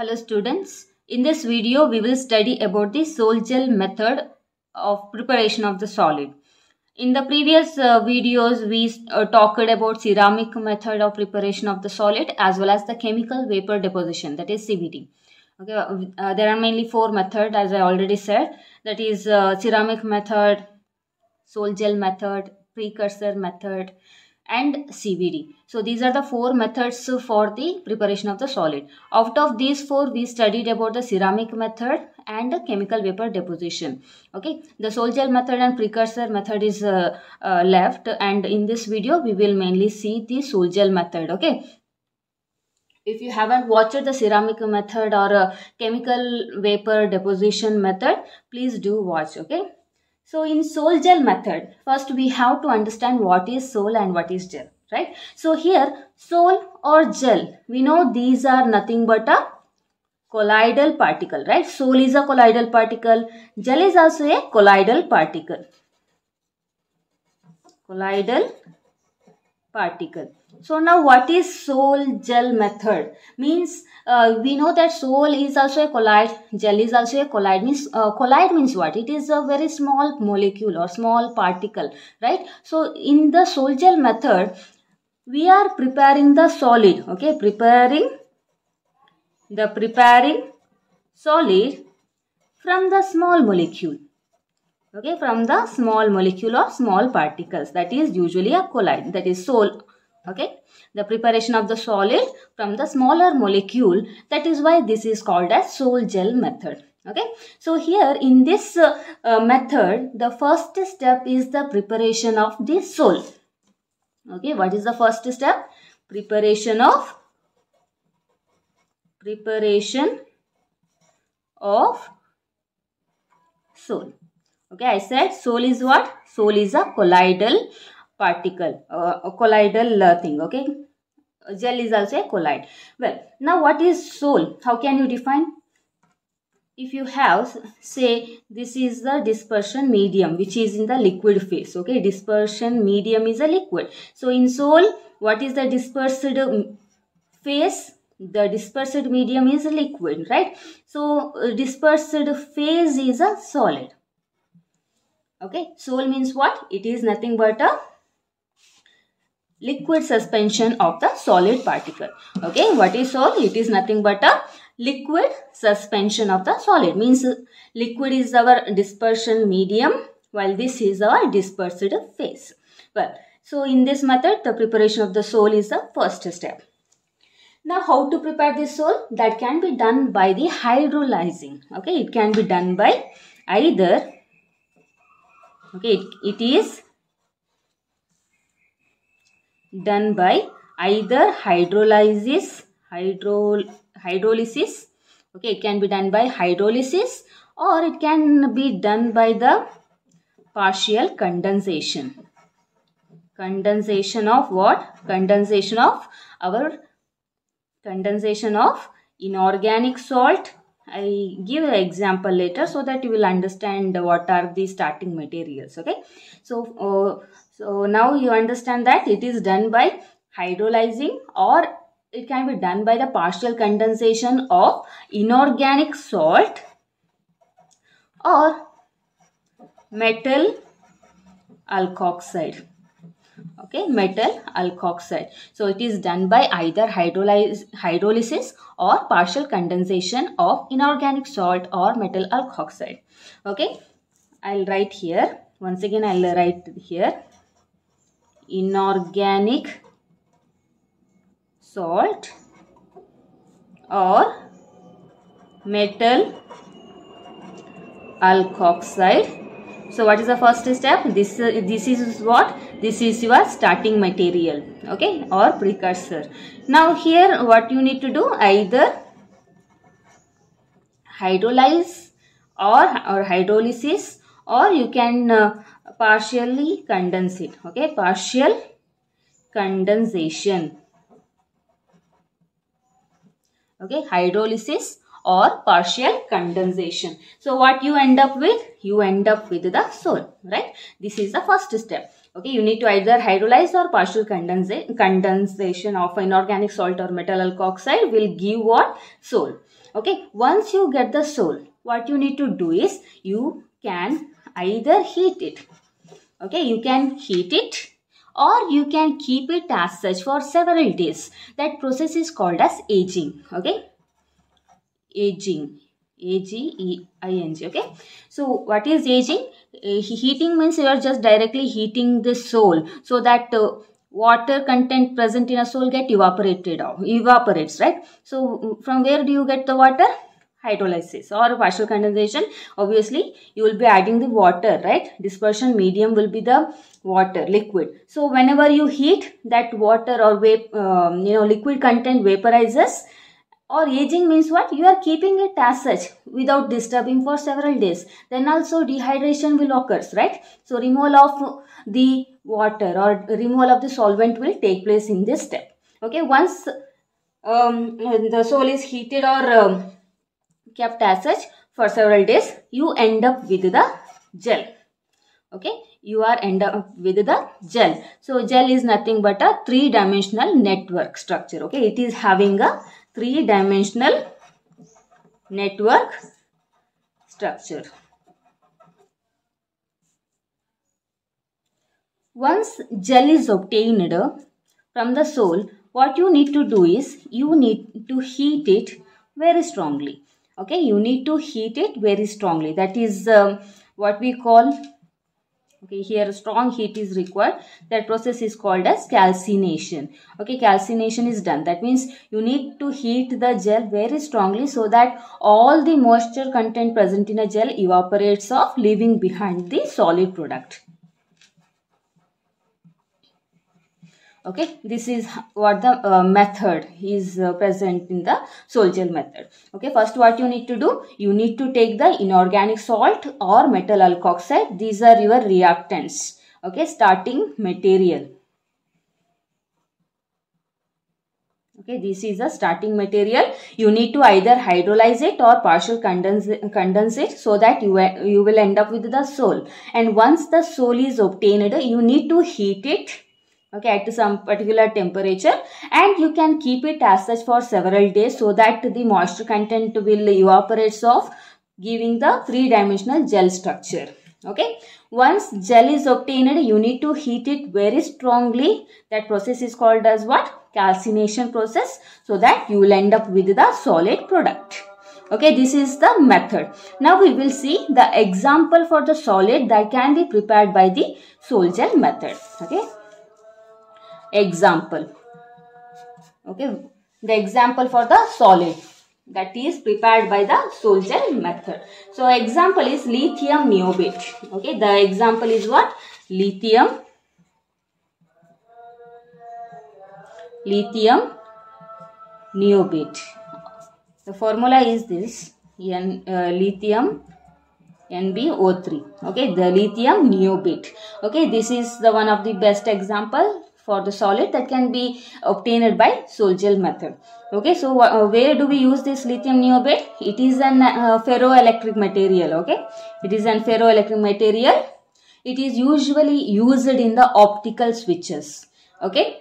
Hello students. In this video we will study about the sol gel method of preparation of the solid. In the previous uh, videos we uh, talked about ceramic method of preparation of the solid as well as the chemical vapor deposition that is CVD. Okay, uh, there are mainly four methods as I already said that is uh, ceramic method, sol gel method, precursor method and CVD. So these are the four methods for the preparation of the solid. Out of these four we studied about the ceramic method and the chemical vapor deposition. Okay, the sol gel method and precursor method is uh, uh, left and in this video we will mainly see the sol gel method. Okay. If you haven't watched the ceramic method or uh, chemical vapor deposition method, please do watch. Okay. So in sol gel method, first we have to understand what is sol and what is gel, right? So here sol or gel, we know these are nothing but a colloidal particle, right? Sol is a colloidal particle, gel is also a colloidal particle. Colloidal particle. So now what is sol gel method? Means uh, we know that sol is also a colloid, gel is also a colloid. Means uh, colloid means what? It is a very small molecule or small particle, right? So in the sol gel method, we are preparing the solid, okay? Preparing the preparing solid from the small molecule okay from the small molecule or small particles that is usually a colloid that is sol okay? The preparation of the solid from the smaller molecule that is why this is called as sol gel method okay? So here in this uh, uh, method the first step is the preparation of the sol okay? What is the first step? Preparation of preparation of sol okay i said sol is what? Sol is a colloidal particle uh, a colloidal uh, thing okay? Gel is also a colloid well now what is sol how can you define? If you have say this is the dispersion medium which is in the liquid phase okay? Dispersion medium is a liquid. So in sol what is the dispersed phase? The dispersed medium is liquid right? So uh, dispersed phase is a solid okay sol means what? It is nothing but a liquid suspension of the solid particle. Okay what is sol it is nothing but a liquid suspension of the solid. Means liquid is our dispersion medium while this is our dispersed phase. Well so in this method the preparation of the sol is the first step. Now how to prepare this sol that can be done by the hydrolyzing. Okay it can be done by either okay it, it is done by either hydrolysis hydro hydrolysis okay it can be done by hydrolysis or it can be done by the partial condensation. Condensation of what? Condensation of our condensation of inorganic salt I give an example later so that you will understand what are the starting materials. Okay. So, uh, so now you understand that it is done by hydrolyzing or it can be done by the partial condensation of inorganic salt or metal alkoxide okay metal alkoxide. So it is done by either hydrolysis or partial condensation of inorganic salt or metal alkoxide. Okay i'll write here. Once again i'll write here. Inorganic salt or metal alkoxide. So what is the first step? This uh, this is what this is your starting material okay or precursor now here what you need to do either hydrolyze or or hydrolysis or you can uh, partially condense it okay partial condensation okay hydrolysis or partial condensation. So what you end up with? You end up with the sol, right? This is the first step. Okay, you need to either hydrolyze or partial condensa condensation of inorganic salt or metal alkoxide will give what? Sol. Okay, once you get the sol, what you need to do is you can either heat it. Okay, you can heat it or you can keep it as such for several days. That process is called as aging. Okay, aging. A-G-E-I-N-G. Okay. So what is aging? Uh, heating means you are just directly heating the sol so that uh, water content present in a sol get evaporated out, evaporates, right? So from where do you get the water? Hydrolysis or partial condensation. Obviously, you will be adding the water, right? Dispersion medium will be the water, liquid. So whenever you heat, that water or um, you know, liquid content vaporizes or aging means what? You are keeping it as such without disturbing for several days. Then also dehydration will occurs right? So removal of the water or removal of the solvent will take place in this step. Okay once um, the sol is heated or um, kept as such for several days you end up with the gel. Okay you are end up with the gel. So gel is nothing but a three dimensional network structure. Okay it is having a three dimensional network structure. Once gel is obtained from the sol, what you need to do is you need to heat it very strongly. Okay, you need to heat it very strongly. That is um, what we call okay here strong heat is required. That process is called as calcination. Okay calcination is done. That means you need to heat the gel very strongly so that all the moisture content present in a gel evaporates off leaving behind the solid product okay this is what the uh, method is uh, present in the sol gel method. Okay first what you need to do you need to take the inorganic salt or metal alkoxide. These are your reactants. Okay starting material. Okay this is the starting material. You need to either hydrolyze it or partial condense, condense it so that you, you will end up with the sol. And once the sol is obtained you need to heat it okay at some particular temperature and you can keep it as such for several days so that the moisture content will evaporate off giving the three dimensional gel structure. Okay? Once gel is obtained you need to heat it very strongly. That process is called as what? Calcination process so that you will end up with the solid product. Okay this is the method. Now we will see the example for the solid that can be prepared by the sol gel method. Okay example. Okay? The example for the solid. That is prepared by the sol gel method. So example is lithium niobate. Okay? The example is what? Lithium. Lithium niobate. The formula is this. N, uh, lithium NbO3 okay? The lithium niobate. Okay? This is the one of the best example for the solid that can be obtained by sol gel method. Okay, so uh, where do we use this lithium niobate? It is an uh, ferroelectric material. Okay, it is an ferroelectric material. It is usually used in the optical switches. Okay,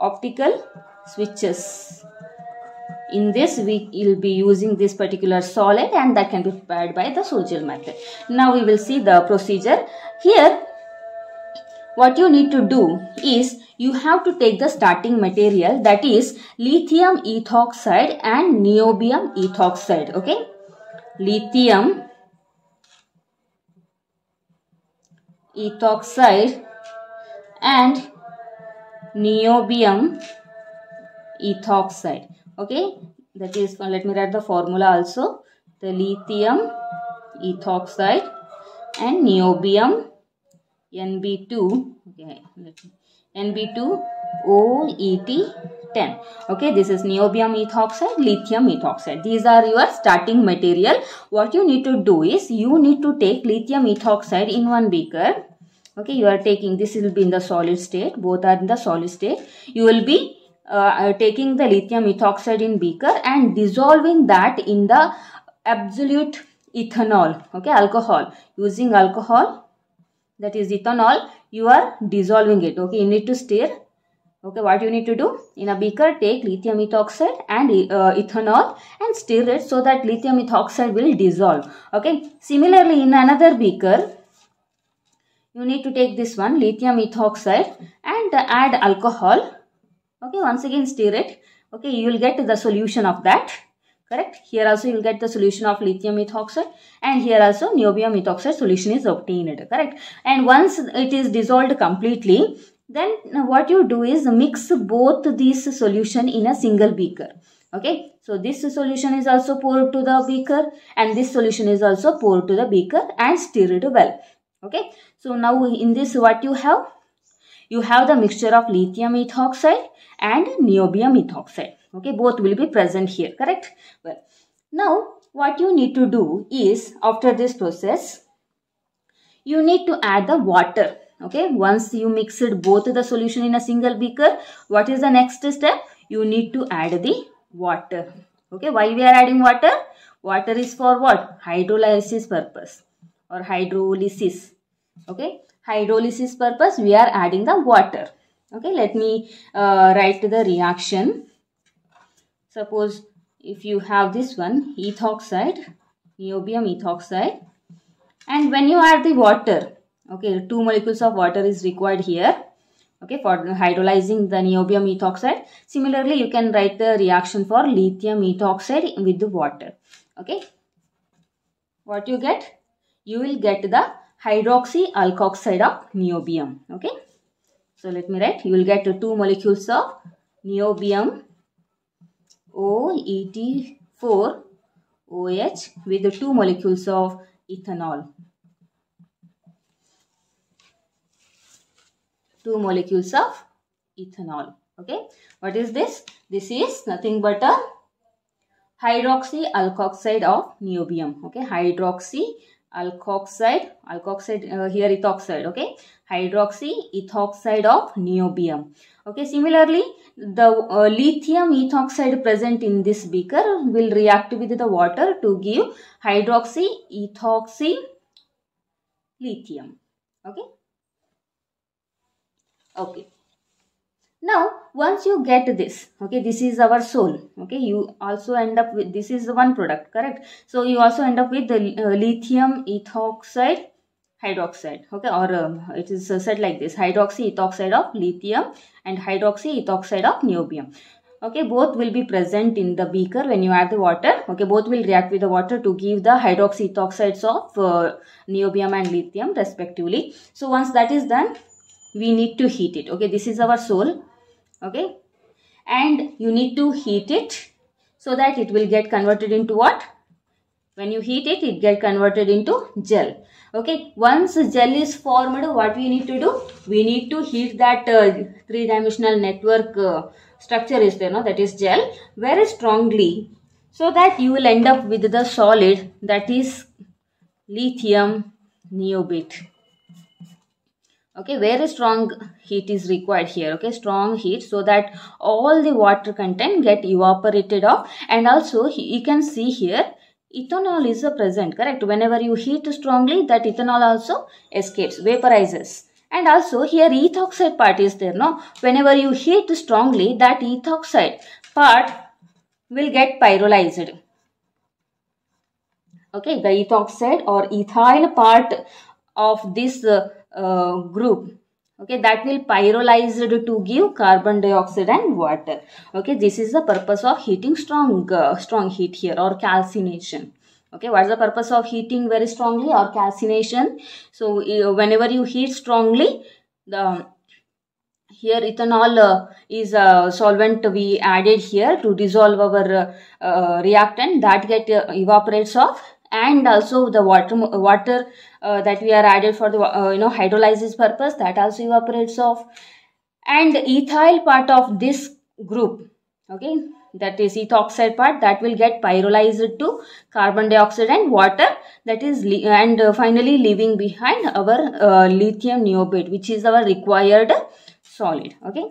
optical switches. In this, we will be using this particular solid and that can be prepared by the sol gel method. Now we will see the procedure. Here, what you need to do is you have to take the starting material that is lithium ethoxide and niobium ethoxide okay? Lithium ethoxide and niobium ethoxide okay? That is let me write the formula also. The lithium ethoxide and niobium NB2 okay NB2 OET 10 okay this is niobium ethoxide lithium ethoxide. These are your starting material. What you need to do is you need to take lithium ethoxide in one beaker. Okay you are taking this will be in the solid state both are in the solid state. You will be uh, taking the lithium ethoxide in beaker and dissolving that in the absolute ethanol okay alcohol using alcohol that is ethanol you are dissolving it. Okay you need to stir. Okay, what you need to do? In a beaker, take lithium ethoxide and uh, ethanol and stir it so that lithium ethoxide will dissolve. Okay, similarly in another beaker, you need to take this one lithium ethoxide and add alcohol. Okay once again stir it. Okay you will get the solution of that correct? Here also you will get the solution of lithium ethoxide and here also niobium ethoxide solution is obtained correct? And once it is dissolved completely then what you do is mix both these solution in a single beaker okay? So this solution is also poured to the beaker and this solution is also poured to the beaker and stir it well okay? So now in this what you have? You have the mixture of lithium ethoxide and niobium ethoxide okay both will be present here correct? Well now what you need to do is after this process you need to add the water okay? Once you mixed both the solution in a single beaker what is the next step? You need to add the water okay? Why we are adding water water is for what? Hydrolysis purpose or hydrolysis okay? Hydrolysis purpose we are adding the water okay? Let me uh, write the reaction suppose if you have this one ethoxide niobium ethoxide and when you add the water okay two molecules of water is required here okay for hydrolyzing the niobium ethoxide. Similarly you can write the reaction for lithium ethoxide with the water okay. What you get? You will get the hydroxy alkoxide of niobium okay. So let me write. You will get two molecules of niobium OET4 OH with two molecules of ethanol. Two molecules of ethanol okay? What is this? This is nothing but a hydroxy alkoxide of niobium okay? Hydroxy alkoxide alkoxide uh, here ethoxide okay? Hydroxy ethoxide of niobium. Okay similarly the uh, lithium ethoxide present in this beaker will react with the water to give hydroxy ethoxy lithium okay? Okay now once you get this okay this is our sol okay you also end up with this is the one product correct? So you also end up with the uh, lithium ethoxide hydroxide okay or um, it is uh, said like this hydroxy ethoxide of lithium and hydroxy ethoxide of niobium okay. Both will be present in the beaker when you add the water okay. Both will react with the water to give the hydroxy ethoxides of uh, niobium and lithium respectively. So once that is done we need to heat it okay. This is our sol okay? And you need to heat it so that it will get converted into what? When you heat it it get converted into gel okay? Once gel is formed what we need to do? We need to heat that uh, three dimensional network uh, structure is there no? That is gel. Very strongly so that you will end up with the solid that is lithium niobate okay very strong heat is required here okay? Strong heat so that all the water content get evaporated off. And also you can see here ethanol is present correct? Whenever you heat strongly that ethanol also escapes vaporizes. And also here ethoxide part is there no? Whenever you heat strongly that ethoxide part will get pyrolyzed okay the ethoxide or ethyl part of this uh, uh, group. Okay that will pyrolyze to give carbon dioxide and water. Okay this is the purpose of heating strong uh, strong heat here or calcination. Okay what's the purpose of heating very strongly or calcination? So uh, whenever you heat strongly the here ethanol uh, is a solvent we added here to dissolve our uh, uh, reactant that get evaporates off and also the water water uh, that we are added for the uh, you know hydrolysis purpose that also evaporates off and ethyl part of this group okay that is ethoxide part that will get pyrolyzed to carbon dioxide and water that is and uh, finally leaving behind our uh, lithium niobate which is our required solid okay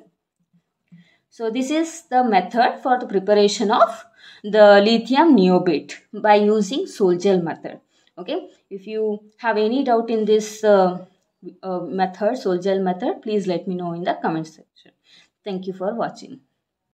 so this is the method for the preparation of the lithium niobate by using Sol-Gel method. Okay, if you have any doubt in this uh, uh, method, Sol-Gel method, please let me know in the comment section. Thank you for watching.